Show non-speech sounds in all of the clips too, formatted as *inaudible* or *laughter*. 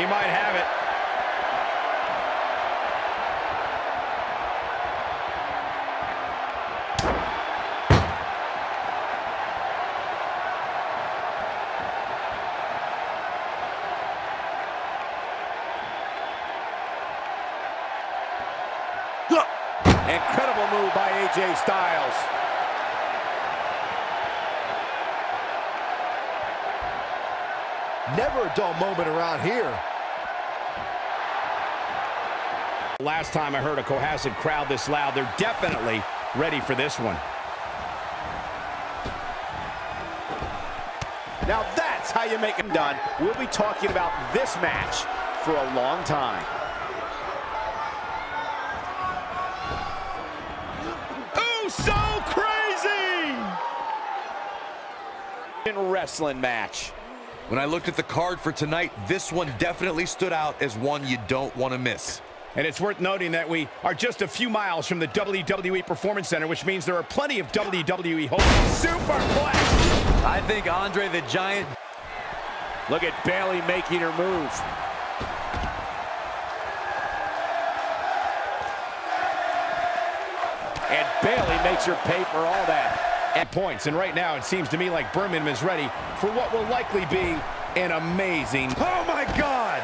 He might have it. Incredible move by AJ Styles. Never a dull moment around here. Last time I heard a Cohasset crowd this loud, they're definitely ready for this one. Now that's how you make them done. We'll be talking about this match for a long time. Oh, so crazy! In wrestling match. When I looked at the card for tonight, this one definitely stood out as one you don't want to miss. And it's worth noting that we are just a few miles from the WWE Performance Center, which means there are plenty of WWE holding superplex. I think Andre the Giant. Look at Bayley making her move. And Bayley makes her pay for all that. At points, and right now it seems to me like Berman is ready for what will likely be an amazing. Oh my God!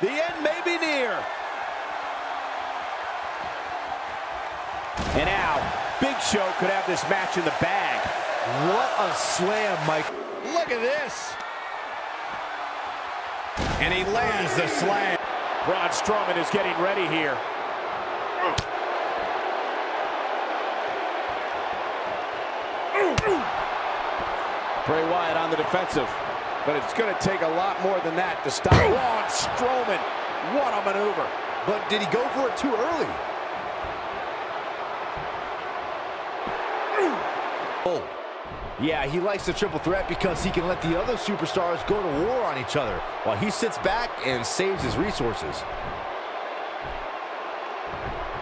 The end may be near. Big Show could have this match in the bag. What a slam, Mike. Look at this. And he lands the slam. Braun Strowman is getting ready here. Bray Wyatt on the defensive. But it's going to take a lot more than that to stop Braun Strowman. What a maneuver. But did he go for it too early? Oh. Yeah, he likes the triple threat because he can let the other superstars go to war on each other while he sits back and saves his resources.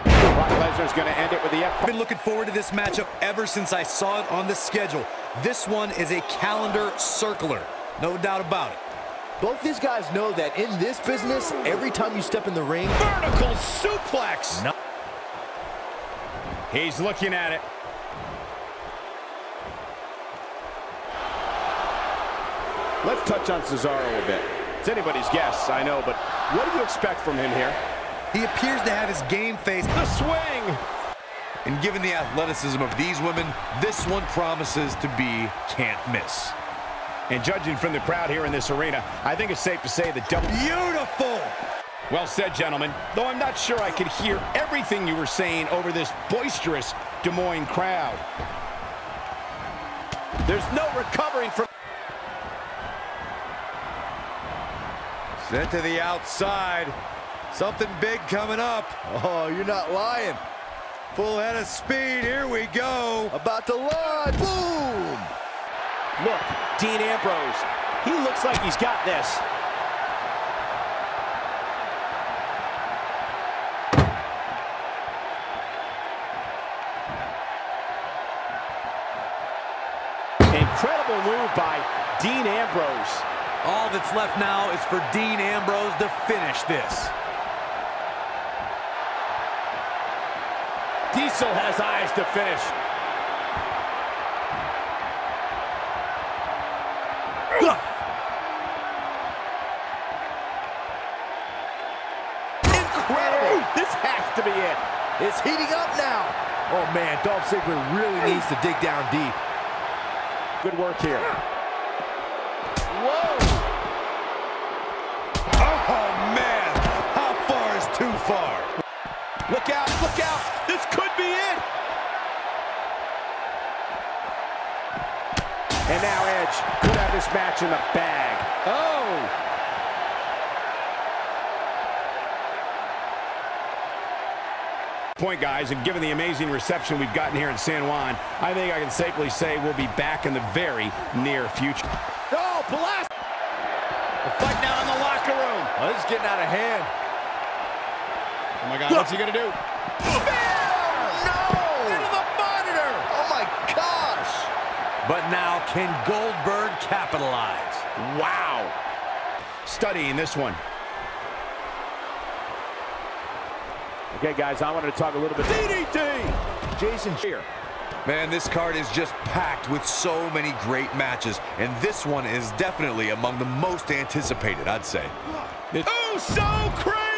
Brock Lesnar's going to end it with the F. I've been looking forward to this matchup ever since I saw it on the schedule. This one is a calendar circler. No doubt about it. Both these guys know that in this business, every time you step in the ring... Vertical suplex! No. He's looking at it. Let's touch on Cesaro a bit. It's anybody's guess, I know, but what do you expect from him here? He appears to have his game face. The swing! And given the athleticism of these women, this one promises to be can't miss. And judging from the crowd here in this arena, I think it's safe to say that double... Beautiful! Well said, gentlemen. Though I'm not sure I could hear everything you were saying over this boisterous Des Moines crowd. There's no recovering from... Sent to the outside. Something big coming up. Oh, you're not lying. Full head of speed. Here we go. About to launch. Boom! Look, Dean Ambrose. He looks like he's got this. Incredible move by Dean Ambrose. All that's left now is for Dean Ambrose to finish this. Diesel has eyes to finish. Incredible! This has to be it. It's heating up now. Oh, man, Dolph Ziggler really needs to dig down deep. Good work here. Look out, look out. This could be it. And now Edge could have this match in the bag. Oh! Point, guys, and given the amazing reception we've gotten here in San Juan, I think I can safely say we'll be back in the very near future. Oh, blast! The fight now in the locker room. Oh, this is getting out of hand. Oh my God, what's he gonna do? No! Into the monitor! Oh my gosh! But now, can Goldberg capitalize? Wow! Studying this one. Okay, guys, I wanted to talk a little bit. DDT! Jason here. Man, this card is just packed with so many great matches, and this one is definitely among the most anticipated, I'd say. Oh, so crazy!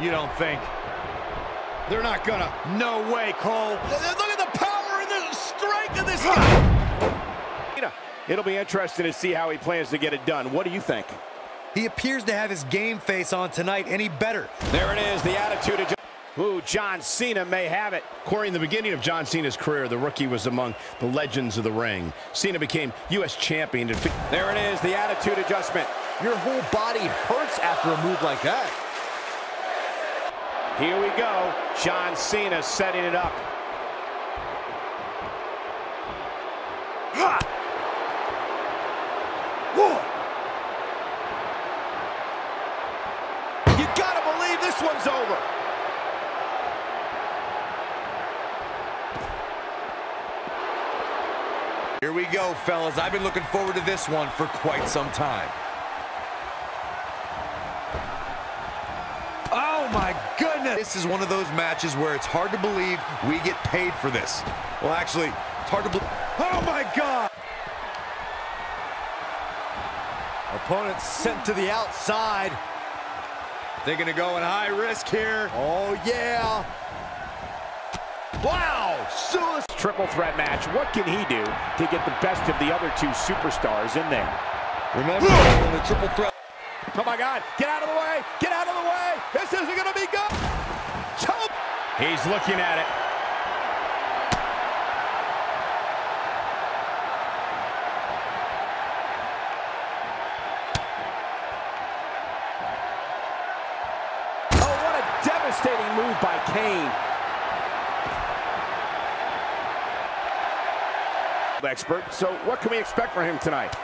You don't think? They're not gonna. No way, Cole. Look at the power and the strength of this guy. It'll be interesting to see how he plans to get it done. What do you think? He appears to have his game face on tonight any better. There it is, the attitude of Ooh, John Cena may have it. Corey, in the beginning of John Cena's career, the rookie was among the legends of the ring. Cena became U.S. champion. There it is, the attitude adjustment. Your whole body hurts after a move like that. Here we go. John Cena setting it up. You gotta believe this one's over. Here we go, fellas. I've been looking forward to this one for quite some time. Oh, my goodness. *laughs* This is one of those matches where it's hard to believe we get paid for this. Well, actually, it's hard to believe. Oh, my God. Opponent sent to the outside. They're going to go in high risk here. Oh, yeah. Wow! Suicide triple threat match. What can he do to get the best of the other two superstars in there? Remember, in the triple threat. Oh my God! Get out of the way! Get out of the way! This isn't gonna be good! Choke! He's looking at it. Oh, what a devastating move by Kane. Expert. So what can we expect from him tonight?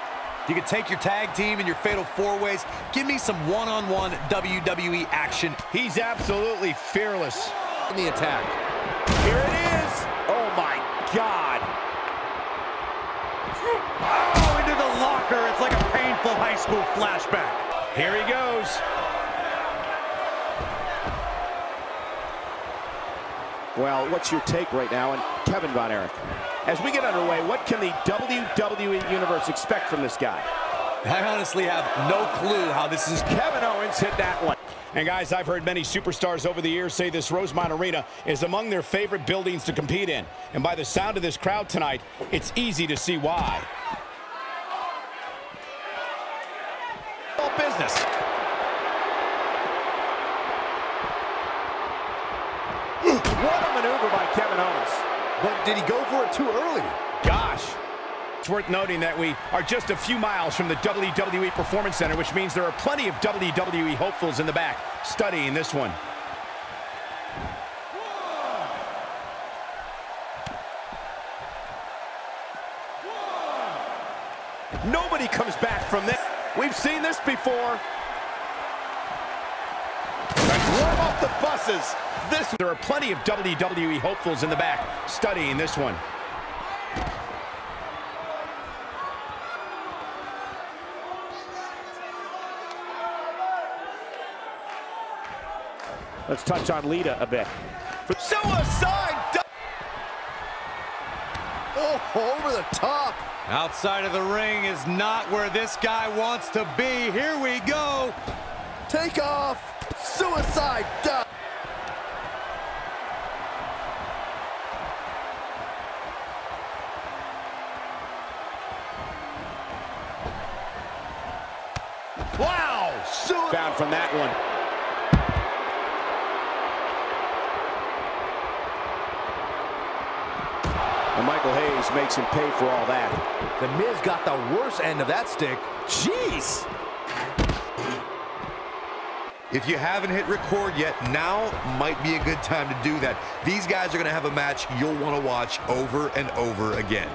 You can take your tag team and your fatal four ways. Give me some one-on-one WWE action. He's absolutely fearless. In the attack. Here it is. Oh, my God. Oh, into the locker. It's like a painful high school flashback. Here he goes. Well, what's your take right now on Kevin Von Erich? As we get underway, what can the WWE Universe expect from this guy? I honestly have no clue how this is. Kevin Owens hit that one. And guys, I've heard many superstars over the years say this Rosemont Arena is among their favorite buildings to compete in. And by the sound of this crowd tonight, it's easy to see why. All business. What a maneuver by Kevin Owens. But did he go for it too early? Gosh. It's worth noting that we are just a few miles from the WWE Performance Center, which means there are plenty of WWE hopefuls in the back studying this one. Nobody comes back from this. We've seen this before. Let's warm up the buses. This, there are plenty of WWE hopefuls in the back studying this one. Let's touch on Lita a bit. Suicide! Oh, over the top. Outside of the ring is not where this guy wants to be. Here we go. Take off. Suicide dive. Wow! Sui Found from that one. And Michael Hayes makes him pay for all that. The Miz got the worst end of that stick. Jeez! If you haven't hit record yet, now might be a good time to do that. These guys are going to have a match you'll want to watch over and over again.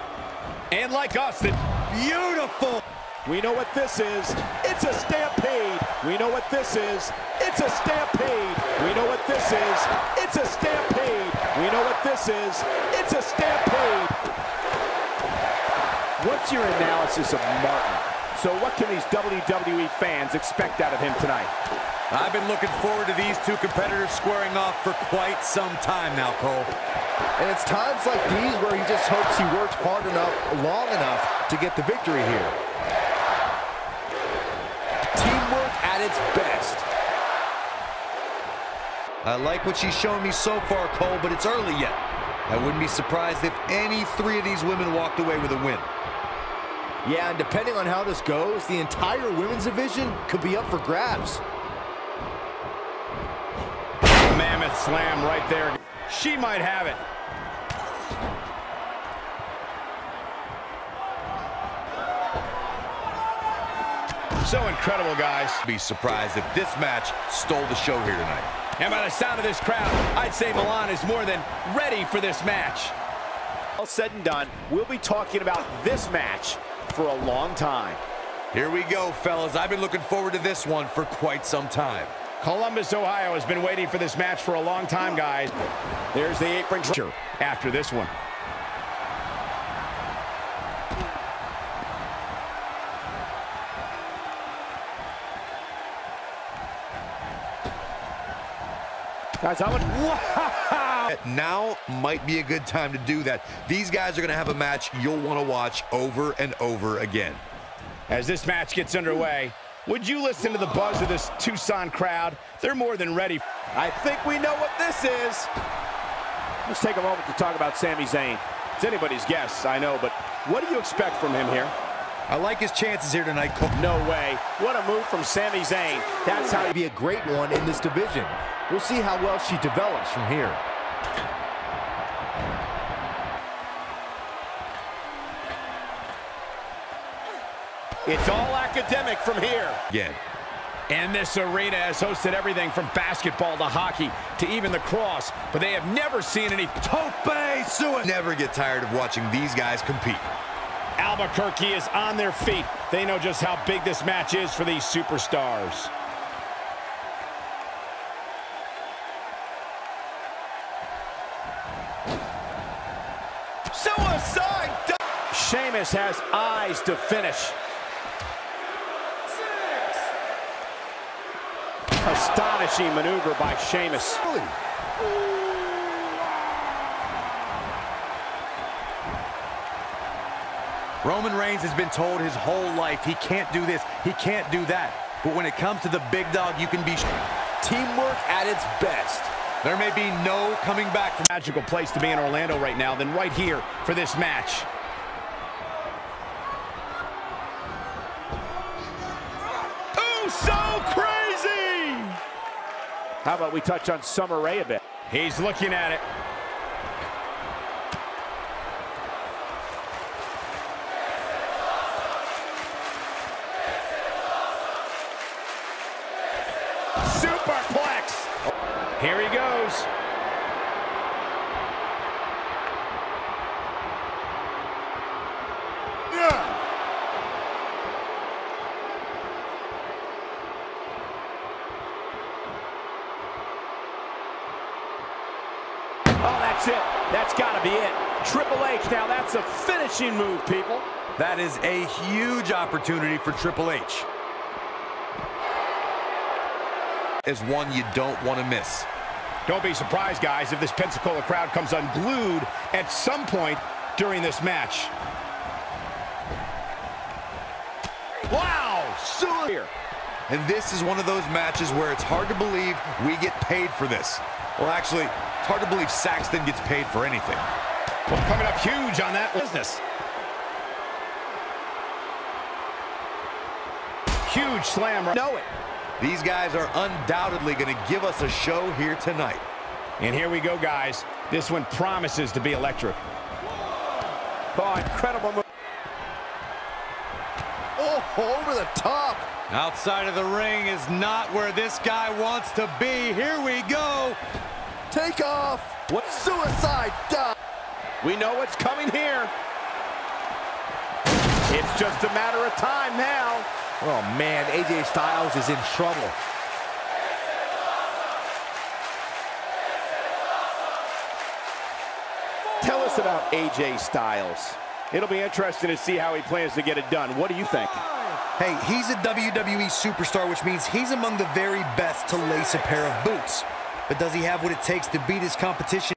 And like us, that beautiful. We know what this is. It's a stampede. We know what this is. It's a stampede. We know what this is. It's a stampede. We know what this is. It's a stampede. What's your analysis of Martin? So what can these WWE fans expect out of him tonight? I've been looking forward to these two competitors squaring off for quite some time now, Cole. And it's times like these where he just hopes he worked hard enough, long enough to get the victory here. Teamwork at its best. I like what she's shown me so far, Cole, but it's early yet. I wouldn't be surprised if any three of these women walked away with a win. Yeah, and depending on how this goes, the entire women's division could be up for grabs. Mammoth slam right there. She might have it. So incredible, guys. Be surprised if this match stole the show here tonight. And by the sound of this crowd, I'd say Milan is more than ready for this match. All said and done, we'll be talking about this match for a long time. Here we go, fellas. I've been looking forward to this one for quite some time. Columbus, Ohio has been waiting for this match for a long time, guys. There's the apron after this one. Guys, I would... Wow! *laughs* Now might be a good time to do that. These guys are going to have a match you'll want to watch over and over again. As this match gets underway, would you listen to the buzz of this Tucson crowd? They're more than ready. I think we know what this is. Let's take a moment to talk about Sami Zayn. It's anybody's guess, I know, but what do you expect from him here? I like his chances here tonight. No way. What a move from Sami Zayn. That's how he'd be a great one in this division. We'll see how well she develops from here. It's all academic from here. Again. And this arena has hosted everything from basketball to hockey to even the cross, but they have never seen any tope suicide. Never get tired of watching these guys compete. Albuquerque is on their feet. They know just how big this match is for these superstars. Suicide! Sheamus has eyes to finish. Astonishing maneuver by Sheamus. Roman Reigns has been told his whole life he can't do this, he can't do that. But when it comes to the big dog, you can be... Sure teamwork at its best. There may be no coming back from... Magical place to be in Orlando right now than right here for this match. How about we touch on Summer Rae a bit? He's looking at it. Superplex. Here he goes. Yeah. Oh, that's it. That's got to be it. Triple H, now that's a finishing move, people. That is a huge opportunity for Triple H. Is one you don't want to miss. Don't be surprised, guys, if this Pensacola crowd comes unglued at some point during this match. Wow! Here. And this is one of those matches where it's hard to believe we get paid for this. Well, actually, it's hard to believe Saxton gets paid for anything. Well, coming up huge on that business. Huge slam. Right Know it. These guys are undoubtedly going to give us a show here tonight. And here we go, guys. This one promises to be electric. Oh, incredible move. Oh, over the top. Outside of the ring is not where this guy wants to be. Here we go. Take off. What suicide dive. We know what's coming here. It's just a matter of time now. Oh, man, AJ Styles is in trouble. Tell us about AJ Styles. It'll be interesting to see how he plans to get it done. What do you think? Hey, he's a WWE superstar, which means he's among the very best to lace a pair of boots. But does he have what it takes to beat his competition?